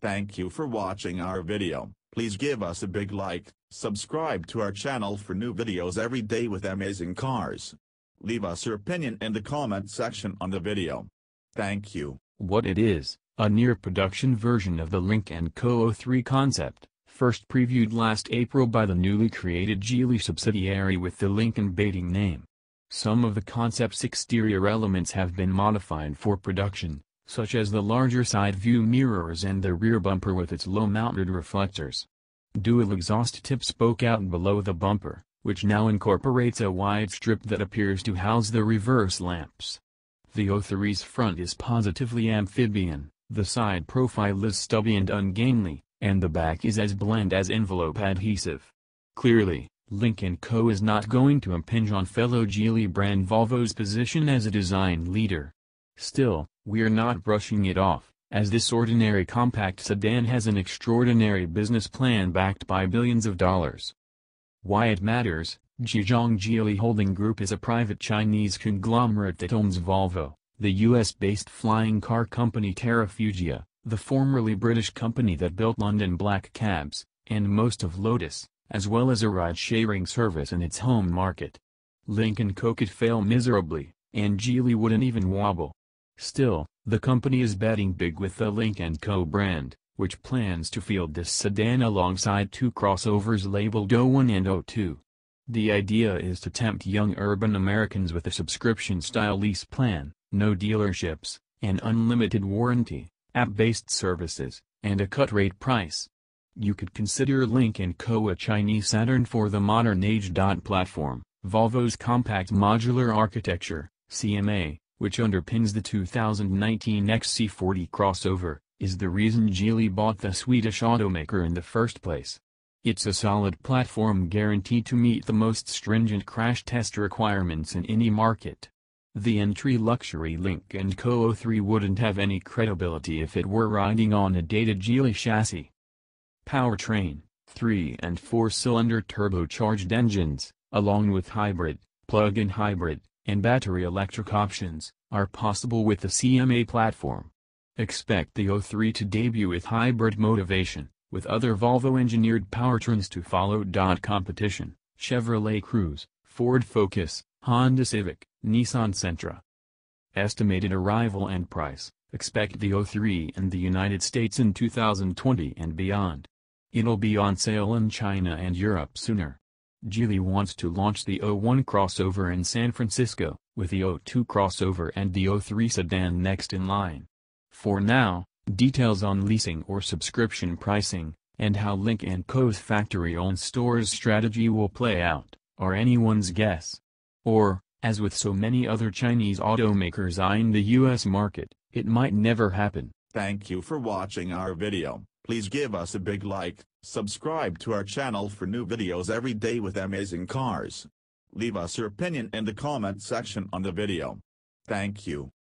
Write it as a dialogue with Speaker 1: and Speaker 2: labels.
Speaker 1: Thank you for watching our video. Please give us a big like, subscribe to our channel for new videos every day with amazing cars. Leave us your opinion in the comment section on the video. Thank you.
Speaker 2: What it is, a near-production version of the Lynk & Co. 03 concept, first previewed last April by the newly created Geely subsidiary with the Lincoln baiting name. Some of the concept's exterior elements have been modified for production, such as the larger side view mirrors and the rear bumper with its low-mounted reflectors. Dual exhaust tip spoke out below the bumper, which now incorporates a wide strip that appears to house the reverse lamps. The O3's front is positively amphibian, the side profile is stubby and ungainly, and the back is as bland as envelope adhesive. Clearly, Lynk & Co. is not going to impinge on fellow Geely brand Volvo's position as a design leader. Still, we're not brushing it off, as this ordinary compact sedan has an extraordinary business plan backed by billions of dollars. Why it matters, Zhejiang Geely Holding Group is a private Chinese conglomerate that owns Volvo, the US-based flying car company Terrafugia, the formerly British company that built London black cabs, and most of Lotus, as well as a ride-sharing service in its home market. Lynk & Co could fail miserably, and Geely wouldn't even wobble. Still, the company is betting big with the Lynk & Co brand, which plans to field this sedan alongside two crossovers labeled O1 and O2. The idea is to tempt young urban Americans with a subscription-style lease plan, no dealerships, an unlimited warranty, app-based services, and a cut-rate price. You could consider Lynk & Co a Chinese Saturn for the modern age. Platform, Volvo's compact modular architecture, CMA, which underpins the 2019 XC40 crossover, is the reason Geely bought the Swedish automaker in the first place. It's a solid platform guaranteed to meet the most stringent crash test requirements in any market. The entry luxury Lynk & Co 03 wouldn't have any credibility if it were riding on a dated Geely chassis. Powertrain, 3 and 4-cylinder turbocharged engines, along with hybrid, plug-in hybrid, and battery electric options, are possible with the CMA platform. Expect the O3 to debut with hybrid motivation, with other Volvo-engineered powertrains to follow. Competition, Chevrolet Cruze, Ford Focus, Honda Civic, Nissan Sentra. Estimated arrival and price, expect the O3 in the United States in 2020 and beyond. It'll be on sale in China and Europe sooner. Geely wants to launch the O1 crossover in San Francisco, with the O2 crossover and the O3 sedan next in line. For now, details on leasing or subscription pricing, and how Lynk & Co.'s factory-owned stores strategy will play out, are anyone's guess. Or, as with so many other Chinese automakers eyeing the US market, it might never happen.
Speaker 1: Thank you for watching our video. Please give us a big like, subscribe to our channel for new videos every day with amazing cars. Leave us your opinion in the comment section on the video. Thank you.